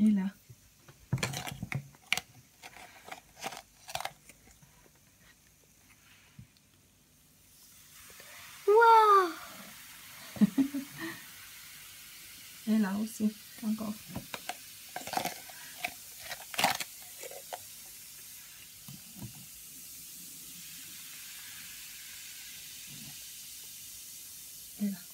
你来。哇！哎，老公 ino, 哎